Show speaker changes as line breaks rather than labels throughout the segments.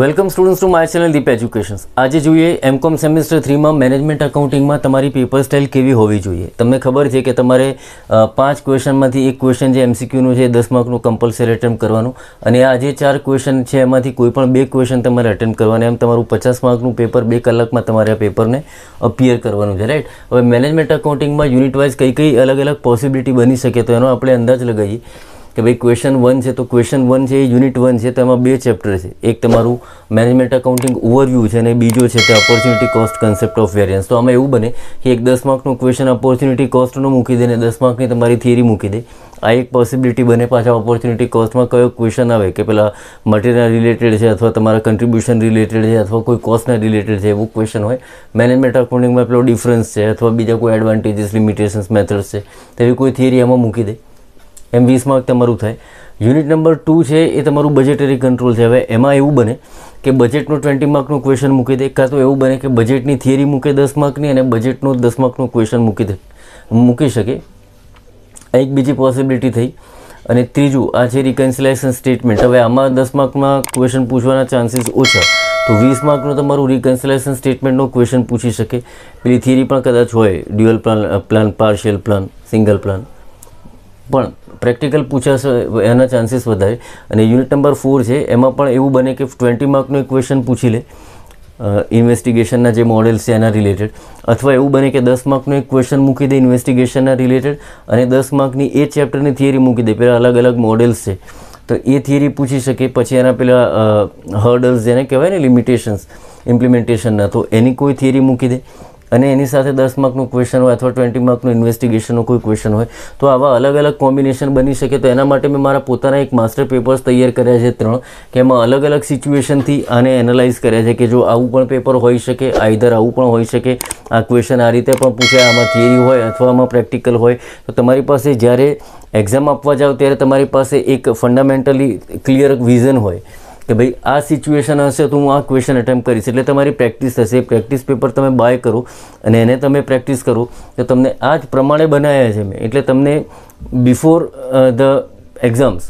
Welcome students to my channel Deep educations આજે જોઈએ M Com semester થ્રીમાં મેનેજમેન્ટ અકાઉન્ટિંગમાં તમારી પેપર સ્ટાઇલ કેવી હોવી જોઈએ. તમને ખબર છે કે તમારે પાંચ ક્વેશ્ચનમાંથી એક ક્વેશ્ચન જે એમસીક્યુનું છે દસ માર્કનું કમ્પલસરી એટેમ્પ કરવાનું. અને આ જે ચાર ક્વેશ્ચન છે એમાંથી કોઈ પણ બે ક્વેશ્ચન તમારે એટેમ્પ કરવાના. એમ તમારું પચાસ માર્કનું પેપર બે કલાકમાં તમારે આ પેપરને અપિયર કરવાનું છે રાઈટ હવે મેનેજમેન્ટ અકાઉન્ટિંગમાં યુનિટ વાઇઝ કઈ કઈ અલગ અલગ પોસિબિલિટી બની શકે તો એનો આપણે અંદાજ લગાવીએ. કે ભાઈ ક્વેશ્ચન વન છે તો ક્વેશ્ચન વન છે એ યુનિટ વન છે તો એમાં બે ચેપ્ટર છે. એક તમારું મેનેજમેન્ટ અકાઉન્ટિંગ ઓવરવ્યૂ છે અને બીજો છે તે opportunity cost concept of variance તો આમાં એવું બને કે એક દસ માર્કનું ક્વેશ્ચન ઓપોર્ચ્યુનિટી કોસ્ટનું મૂકી દે અને દસ માર્કની તમારી થિયરી મૂકી દે. આ એક પોસિબિલિટી બને પાછા ઓપોર્ચ્યુનિટી કોસ્ટમાં કયો ક્વેશ્ચન આવે? કે પેલા મટીરિયલ રિલેટેડ છે અથવા તમારા કન્ટ્રીબ્યુશન રિલેટેડ છે અથવા કોઈ કોસ્ટના રિલેટેડ છે એવું ક્વેશ્ચન હોય. મેનેજમેન્ટ અકાઉન્ટિંગમાં પેલો ડિફરન્સ છે અથવા બીજા કોઈ એડવાન્ટેજીસ લિમિટેશન્સ મેથડ્સ છે. તેવી કોઈ થિયરી એમાં મૂકી દે. એમ વીસ માર્ક તમારું થાય. યુનિટ નંબર ટુ છે, એ તમારું બજેટરી કંટ્રોલ છે. હવે એમાં એવું બને કે બજેટનું ટ્વેન્ટી માર્કનું ક્વેશ્ચન મૂકી દે. કાં તો એવું બને કે બજેટની થિયરી મૂકે દસ માર્કની અને બજેટનું દસ માર્કનું ક્વેશ્ચન મૂકી દે. મૂકી શકે. એક બીજી પોસિબિલિટી થઈ. અને ત્રીજું, આ છે રિકન્સિલેશન સ્ટેટમેન્ટ હવે આમાં દસ માર્કમાં ક્વેશ્ચન પૂછવાના ચાન્સીસ ઓછા. તો વીસ માર્કનું તમારું રિકન્સિલેશન સ્ટેટમેન્ટનો ક્વેશ્ચન પૂછી શકે. પેલી થિયરી પણ કદાચ હોય. Dual plan plan partial plan single plan પણ પ્રેક્ટિકલ પૂછાશે, એના ચાન્સીસ વધારે. અને યુનિટ નંબર ફોર છે, એમાં પણ એવું બને કે ટ્વેન્ટી માર્કનું એક ક્વેશ્ચન પૂછી લે. ઇન્વેસ્ટિગેશનના જે મોડેલ્સ છે એના રિલેટેડ અથવા એવું બને કે દસ માર્કનું એક ક્વેશ્ચન મૂકી દે ઇન્વેસ્ટિગેશનના રિલેટેડ અને દસ માર્કની એ ચેપ્ટરની થિયરી મૂકી દે. પેલા અલગ અલગ મોડેલ્સ છે. તો એ થિયરી પૂછી શકે, પછી એના પેલા હર્ડલ્સ જેને કહેવાય ને લિમિટેશન્સ ઇમ્પ્લિમેન્ટેશનના તો એની કોઈ થિયરી મૂકી દે. અને એની સાથે દસ માર્કનું ક્વેશ્ચન હોય અથવા ટ્વેન્ટી માર્કનું ઇન્વેસ્ટિગેશનનું કોઈ ક્વેશ્ચન હોય, તો આવા અલગ અલગ કોમ્બિનેશન બની શકે. તો એના માટે મેં મારા પોતાના એક માસ્ટર પેપર્સ તૈયાર કર્યા છે ત્રણ, કે એમાં અલગ અલગ સિચ્યુએશનથી આને એનાલાઇઝ કર્યા છે કે જો આવું પણ પેપર હોઈ શકે આઈધર આવું પણ હોઈ શકે, આ ક્વેશ્ચન આ રીતે પણ પૂછાય આમાં થિયરી હોય અથવા આમાં પ્રેક્ટિકલ હોય, તો તમારી પાસે જ્યારે એક્ઝામ આપવા જાઓ ત્યારે તમારી પાસે એક ફંડામેન્ટલી ક્લિયર વિઝન હોય. કે ભાઈ, આ સિચ્યુએશન હશે તો હું આ ક્વેશ્ચન એટેમ્પ કરીશ. એટલે તમારી પ્રેક્ટિસ થશે. પ્રેક્ટિસ પેપર તમે બાય કરો અને એને તમે પ્રેક્ટિસ કરો. તો તમને આ જ પ્રમાણે બનાવ્યા છે. મેં એટલે તમને બિફોર ધ એક્ઝામ્સ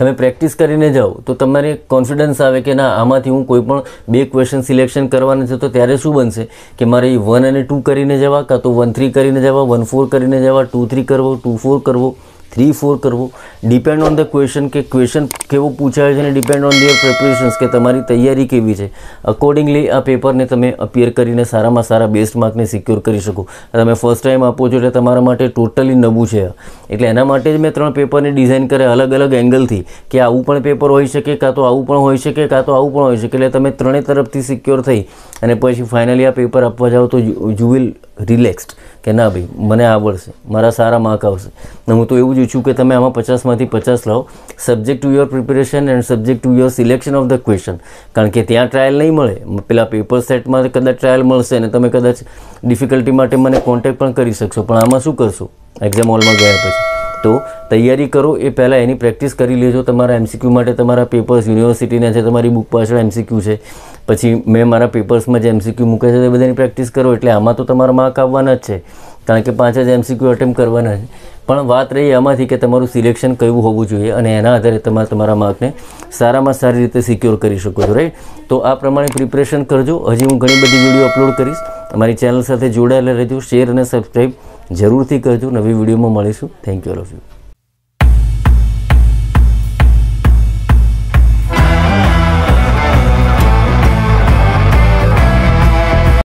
તમે પ્રેક્ટિસ કરીને જાઓ તો તમારે કોન્ફિડન્સ આવે કે ના, આમાંથી હું કોઈ પણ બે ક્વેશ્ચન સિલેક્શન કરવાના છે તો ત્યારે શું બનશે? કે મારે વન અને ટુ કરીને જવા, કાં તો વન થ્રી કરીને જવા વન ફોર કરીને જવા ટુ થ્રી કરવો ટુ ફોર કરવો. થ્રી ફોર કરવો. ડિપેન્ડ ઓન ધ ક્વેશ્ચન કે ક્વેશ્ચન કેવો પૂછાય છે અને ડિપેન્ડ ઓન યોર પ્રિપરેશન્સ કે તમારી તૈયારી કેવી છે. અકોર્ડિંગલી આ પેપરને તમે અપિયર કરીને સારામાં સારા બેસ્ટ માર્કને સિક્યોર કરી શકો. તમે ફર્સ્ટ ટાઈમ આપો છો એટલે તમારા માટે ટોટલી નવું છે. એટલે એના માટે જ મેં ત્રણ પેપરની ડિઝાઇન કર્યા અલગ અલગ એંગલથી કે આવું પણ પેપર હોઈ શકે, કાં તો આવું પણ હોઈ શકે, કાં તો આવું પણ હોઈ શકે. એટલે તમે ત્રણેય તરફથી સિક્યોર થઈ અને પછી ફાઇનલી આ પેપર આપવા જાઓ તો યુ વિલ રિલેક્સ્ડ કે ના ભાઈ, મને આવડશે. મારા સારા માર્ક આવશે. હું તો એવું જ ઈચ્છું કે તમે આમાં પચાસમાંથી પચાસ લો subject to your preparation and subject to your selection of the question કારણ કે ત્યાં ટ્રાયલ નહીં મળે. પેલા પેપર સેટમાં કદાચ ટ્રાયલ મળશે અને તમે કદાચ ડિફિકલ્ટી માટે મને કોન્ટેક્ટ પણ કરી શકશો. પણ આમાં શું કરશો? એક્ઝામ હોલમાં ગયા પછી. તો તૈયારી કરો, એ પહેલાં એની પ્રેક્ટિસ કરી લેજો. તમારા એમસીક્યુ માટે તમારા પેપર્સ યુનિવર્સિટીના છે, તમારી બુક પાછળ એમસીક્યુ છે. પછી મેં મારા પેપર્સમાં જે એમસીક્યુ મૂકે છે, તે બધાની પ્રેક્ટિસ કરો, એટલે આમાં તો તમારા માર્ક આવવાના જ છે. કારણ કે પાંચ જ એમસીક્યુ અટેમ્પ કરવાના છે. પણ વાત રહી આમાંથી કે તમારું સિલેક્શન કયું હોવું જોઈએ અને એના આધારે તમારે તમારા માર્કને સારામાં સારી રીતે સિક્યોર કરી શકો છો રાઈટ તો આ પ્રમાણે પ્રિપરેશન કરજો. હજી હું ઘણી બધી વીડિયો અપલોડ કરીશ. અમારી ચેનલ સાથે જોડાયેલા રહેજો, શેર અને સબસ્ક્રાઈબ જરૂરથી કરજો. નવી વિડીયોમાં મળીશું. Thank you all of you